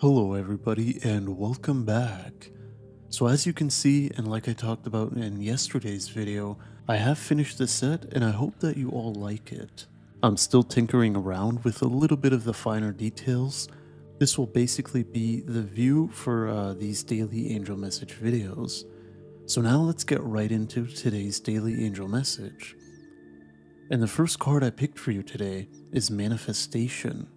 Hello, everybody, and welcome back. So, as you can see, and like I talked about in yesterday's video, I have finished the set and I hope that you all like it. I'm still tinkering around with a little bit of the finer details. This will basically be the view for uh, these daily angel message videos. So, now let's get right into today's daily angel message. And the first card I picked for you today is Manifestation.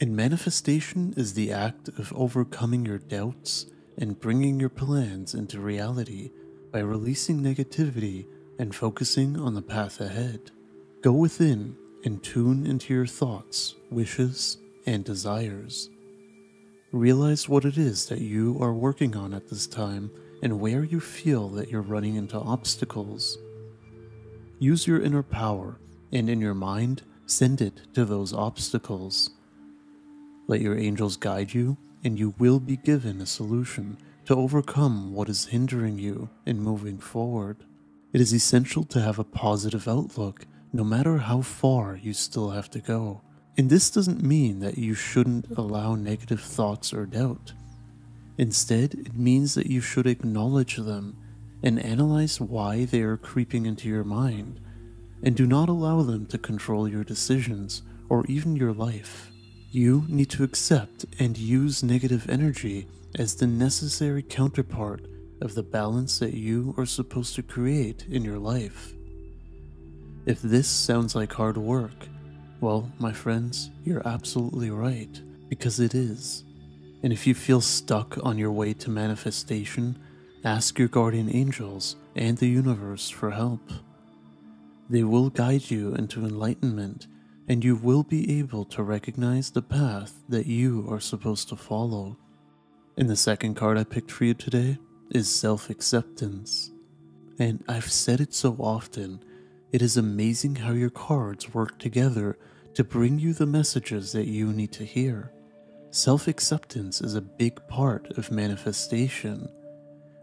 And manifestation is the act of overcoming your doubts and bringing your plans into reality by releasing negativity and focusing on the path ahead. Go within and tune into your thoughts, wishes, and desires. Realize what it is that you are working on at this time and where you feel that you're running into obstacles. Use your inner power and in your mind, send it to those obstacles let your angels guide you, and you will be given a solution to overcome what is hindering you in moving forward. It is essential to have a positive outlook no matter how far you still have to go. And this doesn't mean that you shouldn't allow negative thoughts or doubt. Instead, it means that you should acknowledge them and analyze why they are creeping into your mind, and do not allow them to control your decisions or even your life. You need to accept and use negative energy as the necessary counterpart of the balance that you are supposed to create in your life. If this sounds like hard work, well, my friends, you're absolutely right, because it is. And if you feel stuck on your way to manifestation, ask your guardian angels and the universe for help. They will guide you into enlightenment and you will be able to recognize the path that you are supposed to follow. And the second card I picked for you today is self acceptance. And I've said it so often, it is amazing how your cards work together to bring you the messages that you need to hear. Self acceptance is a big part of manifestation.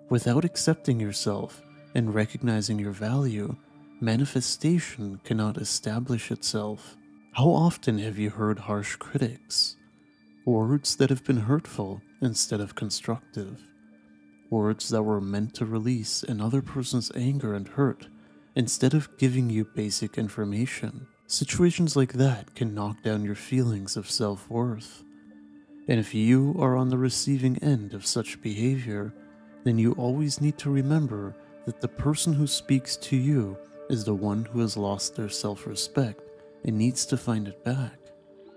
Without accepting yourself and recognizing your value, manifestation cannot establish itself. How often have you heard harsh critics? Words that have been hurtful instead of constructive. Words that were meant to release another person's anger and hurt instead of giving you basic information. Situations like that can knock down your feelings of self worth. And if you are on the receiving end of such behavior, then you always need to remember that the person who speaks to you is the one who has lost their self respect it needs to find it back.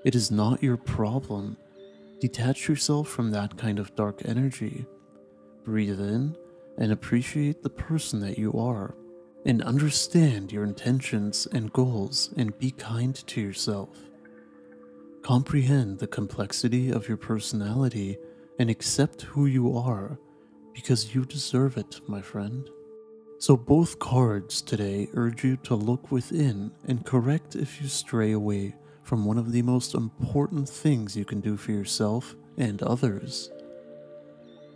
It is not your problem. Detach yourself from that kind of dark energy. Breathe in and appreciate the person that you are. And understand your intentions and goals and be kind to yourself. Comprehend the complexity of your personality and accept who you are because you deserve it, my friend. So, both cards today urge you to look within and correct if you stray away from one of the most important things you can do for yourself and others.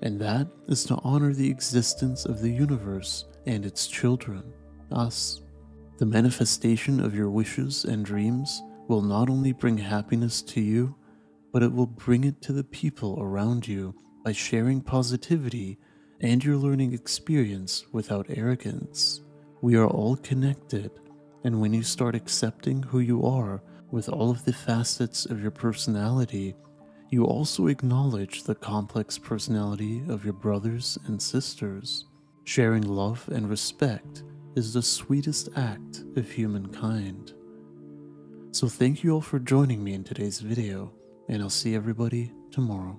And that is to honor the existence of the universe and its children, us. The manifestation of your wishes and dreams will not only bring happiness to you, but it will bring it to the people around you by sharing positivity and your learning experience without arrogance. We are all connected, and when you start accepting who you are with all of the facets of your personality, you also acknowledge the complex personality of your brothers and sisters. Sharing love and respect is the sweetest act of humankind. So thank you all for joining me in today's video, and I'll see everybody tomorrow.